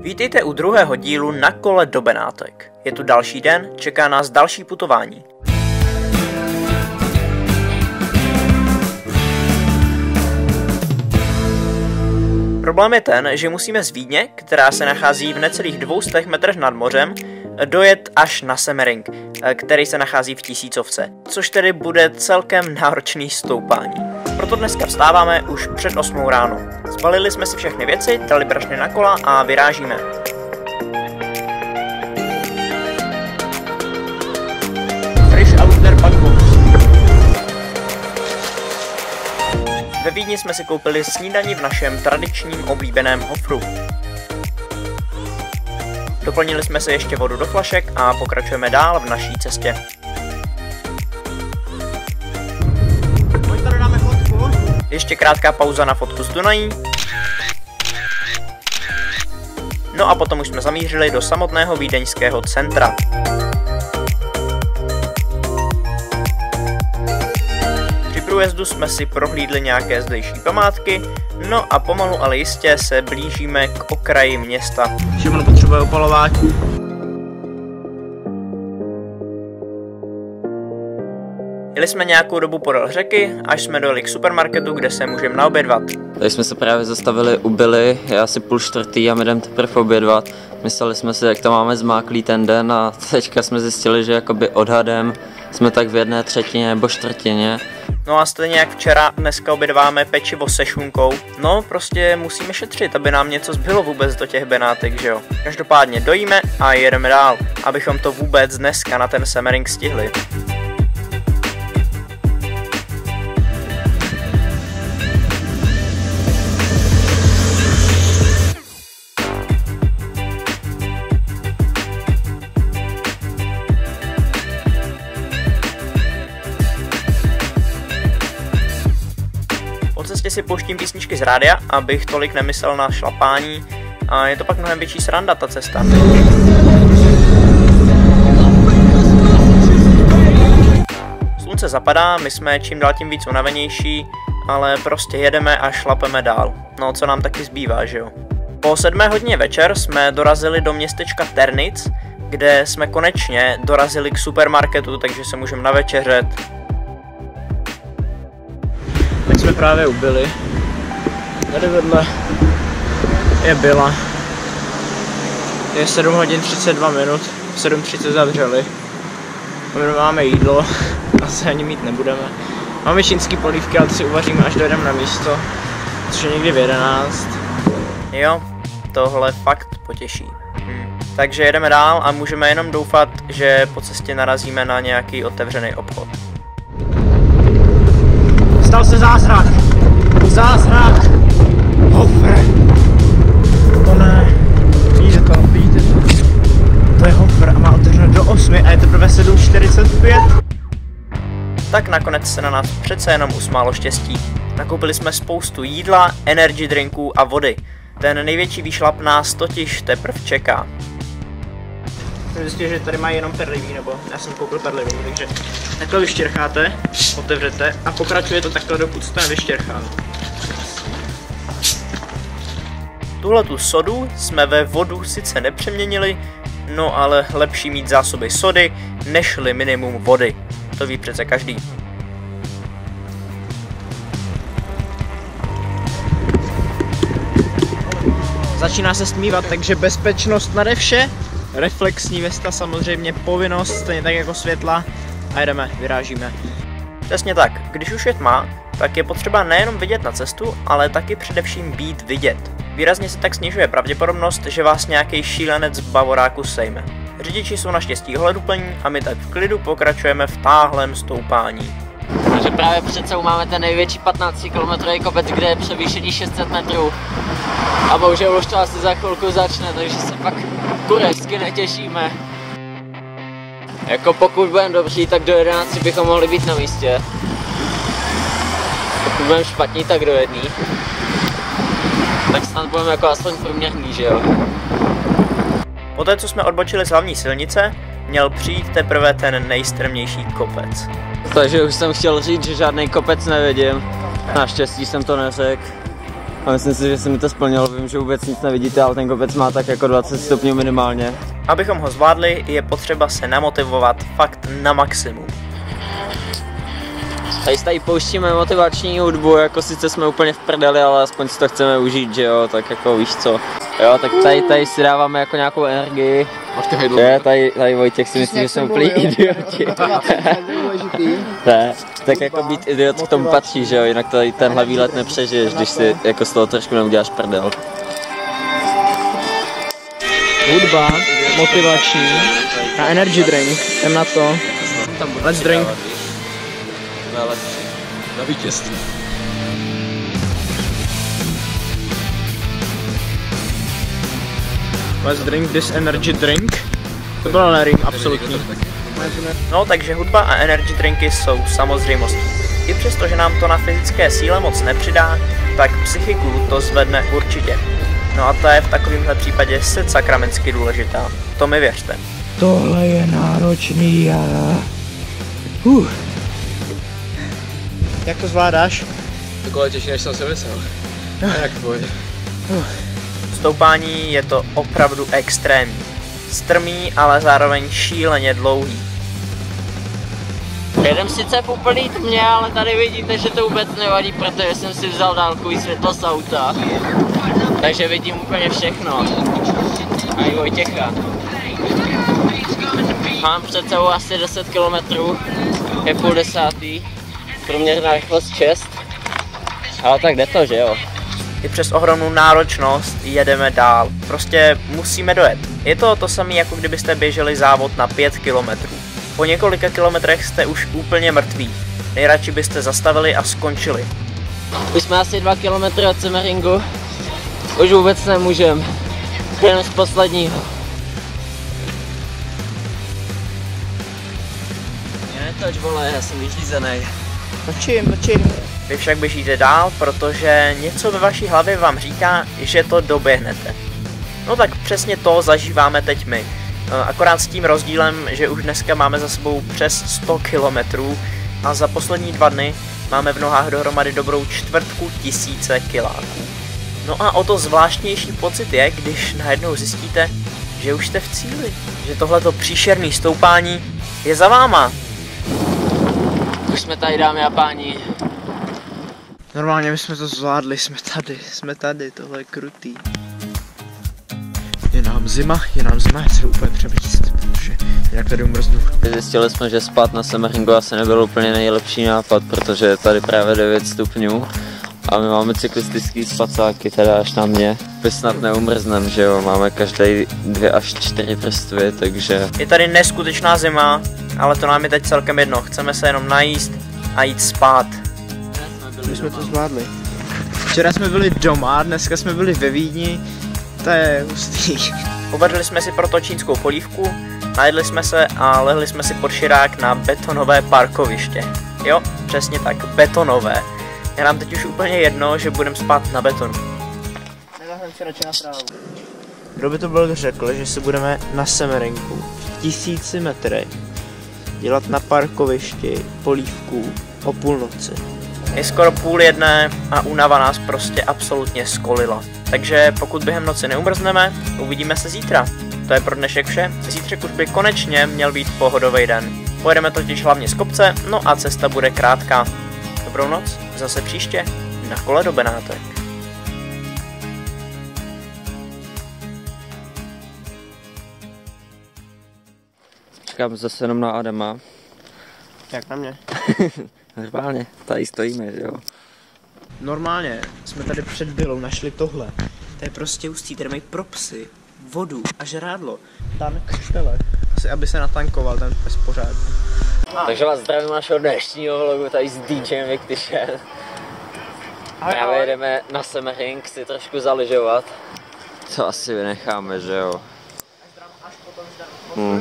Vítejte u druhého dílu na kole do Benátek. Je tu další den, čeká nás další putování. Problém je ten, že musíme z Vídně, která se nachází v necelých 200 metrech nad mořem, dojet až na Semmering, který se nachází v tisícovce, což tedy bude celkem náročný stoupání. Proto dneska vstáváme už před 8 ráno. Zbalili jsme si všechny věci, dali brašny na kola a vyrážíme. Frisch aus der Backbox. Ve Vídni jsme si koupili snídaní v našem tradičním oblíbeném hofru. Doplnili jsme si ještě vodu do flašek a pokračujeme dál v naší cestě. Ještě krátká pauza na fotku z Dunají. No a potom už jsme zamířili do samotného vídeňského centra. Průjezdu jsme si prohlídli nějaké zdejší památky, no a pomalu ale jistě se blížíme k okraji města. Všechno potřebuje opalování. Jeli jsme nějakou dobu podél řeky, až jsme dojeli k supermarketu, kde se můžeme naobědvat. Tady jsme se právě zastavili u Billy, je asi půl čtvrtý a my jdeme teprve obědvat. Mysleli jsme si, jak to máme zmáklý ten den a teďka jsme zjistili, že jakoby odhadem jsme tak v jedné třetině nebo čtvrtině. No a stejně jak včera, dneska obědváme pečivo se šunkou. No, prostě musíme šetřit, aby nám něco zbylo vůbec do těch benátek, že jo. Každopádně dojíme a jedeme dál, abychom to vůbec dneska na ten Semmering stihli. Si pouštím písničky z rádia, abych tolik nemyslel na šlapání a je to pak mnohem větší sranda ta cesta. Slunce zapadá, my jsme čím dál tím víc unavenější, ale prostě jedeme a šlapeme dál. No co nám taky zbývá, že jo? Po sedmé hodině večer jsme dorazili do městečka Ternic, kde jsme konečně dorazili k supermarketu, takže se můžeme navečeřet, právě ubili. Tady vedle je byla. Je 7 hodin 32 minut, 7.30 zavřeli. My máme jídlo, asi ani mít nebudeme. Máme čínský polívky, ale si uvaříme, až dojdeme na místo, což je někdy v 11. Jo, tohle fakt potěší. Hm. Takže jedeme dál a můžeme jenom doufat, že po cestě narazíme na nějaký otevřený obchod. Stal se zázrak! Zázrak! Hofre! To ne. Vidíte to, vidíte to? To je Hofre a má otevřeno do 8 a je teprve 7.45. Tak nakonec se na nás přece jenom usmálo štěstí. Nakoupili jsme spoustu jídla, energy drinků a vody. Ten největší výšlap nás totiž teprve čeká. Jsem zjistil, že tady mají jenom perlivý, nebo já jsem koupil perlivý, takže takhle vyštěrcháte, otevřete a pokračuje to takhle, dokud se to nevyštěrchá. Tuhle tu sodu jsme ve vodu sice nepřeměnili, no ale lepší mít zásoby sody, nežli minimum vody. To ví přece každý. Začíná se stmívat, takže bezpečnost nade vše reflexní vesta samozřejmě povinnost, stejně tak jako světla a jedeme, vyrážíme. Přesně tak, když už je tma, tak je potřeba nejenom vidět na cestu, ale taky především být vidět. Výrazně se tak snižuje pravděpodobnost, že vás nějaký šílenec v bavoráku sejme. Řidiči jsou naštěstí hleduplní a my tak v klidu pokračujeme v táhlém stoupání. Takže právě před sebou máme ten největší 15 km kopec, kde je převýšení 600 metrů. A bohužel už to asi za chvilku začne, takže se pak turecky netěšíme. Jako pokud budeme dobří, tak do 11 bychom mohli být na místě. Pokud budeme špatní, tak do jedný. Tak snad budeme jako aspoň průměrný, že jo? Poté, co jsme odbočili z hlavní silnice, měl přijít teprve ten nejstrmější kopec. Takže už jsem chtěl říct, že žádný kopec nevidím. Naštěstí jsem to neřekl. A myslím si, že se mi to splnilo, vím, že vůbec nic nevidíte, ale ten kopec má tak jako 20 stupňů minimálně. Abychom ho zvládli, je potřeba se namotivovat fakt na maximum. Tady tady pouštíme motivační hudbu, jako sice jsme úplně v prdeli, ale aspoň si to chceme užít, že jo, tak jako víš co. Jo, tak tady, tady si dáváme jako nějakou energii. Je, tady, tady Vojtěch si myslí, že jsme úplný idioti. ne, tak jako být idiot k tomu patří, že jo, jinak tady tenhle výlet nepřežiješ, když si jako z toho trošku neuděláš prdel. Hudba, motivační a energy drink. Jdem na to. Let's drink. Na vítězství. Let's drink this energy drink. To bylo na ring, absolutní. No, takže hudba a energy drinky jsou samozřejmostí. I přesto, že nám to na fyzické síle moc nepřidá, tak psychiku to zvedne určitě. No a ta je v takovémhle případě se sakramensky důležitá. To mi věřte. Tohle je náročný já. Uh. Jak to zvládáš? Takové těžší, než jsem si myslel. Jak boj. Stoupání je to opravdu extrémní. Strmý, ale zároveň šíleně dlouhý. Jedem sice v úplný tmě, ale tady vidíte, že to vůbec nevadí, protože jsem si vzal dálkový světlo z auta. Takže vidím úplně všechno. A i Vojtěcha. Mám před sebou asi 10 km, je půl desátý, průměrná rychlost 6. Ale tak jde to, že jo? I přes ohromnou náročnost jedeme dál. Prostě musíme dojet. Je to to samé, jako kdybyste běželi závod na 5 kilometrů. Po několika kilometrech jste už úplně mrtví. Nejradši byste zastavili a skončili. Už jsme asi 2 km od Semeringu. Už vůbec nemůžem. Jen z posledního. Mě netoč, vole, já jsem vyřízený. Mlčím, mlčím. Vy však běžíte dál, protože něco ve vaší hlavě vám říká, že to doběhnete. No tak přesně to zažíváme teď my. E, Akorát s tím rozdílem, že už dneska máme za sebou přes 100 kilometrů a za poslední dva dny máme v nohách dohromady dobrou čtvrtku tisíce kiláků. No a o to zvláštnější pocit je, když najednou zjistíte, že už jste v cíli. Že tohleto příšerný stoupání je za váma. Už jsme tady, dámy a páni. Normálně my jsme to zvládli, jsme tady, jsme tady, tohle je krutý. Je nám zima, je nám zima, já se jdu úplně přeblíct, protože jinak tady umrznu. Zjistili jsme, že spát na Semeringu asi nebyl úplně nejlepší nápad, protože je tady právě 9 stupňů a my máme cyklistický spacáky, teda až na mě. My snad neumrznem, že jo, máme každý dvě až čtyři vrstvy, takže Je tady neskutečná zima, ale to nám je teď celkem jedno. Chceme se jenom najíst a jít spát. My jsme to zvládli. Včera jsme byli doma, dneska jsme byli ve Vídni, to je hustý. Uvařili jsme si proto čínskou polívku, najedli jsme se a lehli jsme si pod širák na betonové parkoviště. Jo, přesně tak, betonové. Je nám teď už úplně jedno, že budeme spát na betonu. Nezahneme si radši na trávu. Kdo by to byl řekl, že se budeme na Semerinku v tisíci metrech dělat na parkovišti polívku o půlnoci. Je skoro půl jedné a únava nás prostě absolutně skolila. Takže pokud během noci neumrzneme, uvidíme se zítra. To je pro dnešek vše. Zítřek už by konečně měl být pohodový den. Pojedeme totiž hlavně z kopce, no a cesta bude krátká. Dobrou noc, zase příště na kole do Benátek. čekám zase jenom na Adama. Jak na mě? Normálně, tady stojíme, že jo. Normálně jsme tady před Bylou našli tohle. To je prostě hustý, tady mají propsy, vodu a žrádlo. Tank křtele. Asi aby se natankoval ten pes pořádně. Takže vás zdravím našeho dnešního vlogu tady s DJem Viktyšem. Právě jdeme na Semmering si trošku zaližovat. Co asi vynecháme, že jo. Hmm.